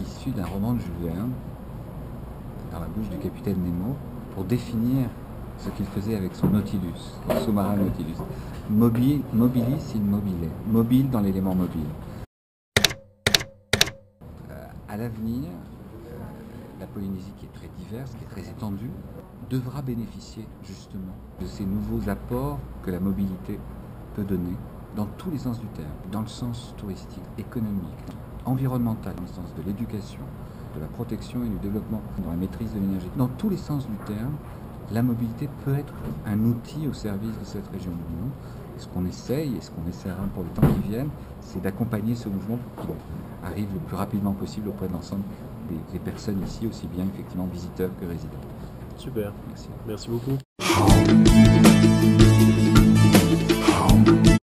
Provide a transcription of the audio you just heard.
issu d'un roman de Jules Verne, dans la bouche du capitaine Nemo, pour définir ce qu'il faisait avec son Nautilus, son sous-marin Nautilus. Mobile, mobilis in mobile, mobile dans l'élément mobile. Euh, à l'avenir, euh, la Polynésie qui est très diverse, qui est très étendue, devra bénéficier justement de ces nouveaux apports que la mobilité peut donner dans tous les sens du terme, dans le sens touristique, économique, environnemental, dans le sens de l'éducation, de la protection et du développement, dans la maîtrise de l'énergie. Dans tous les sens du terme, la mobilité peut être un outil au service de cette région du monde. ce qu'on essaye, et ce qu'on essaiera pour les temps qui viennent, c'est d'accompagner ce mouvement pour qu'il arrive le plus rapidement possible auprès de l'ensemble des, des personnes ici, aussi bien effectivement visiteurs que résidents. Super. Merci. Merci beaucoup.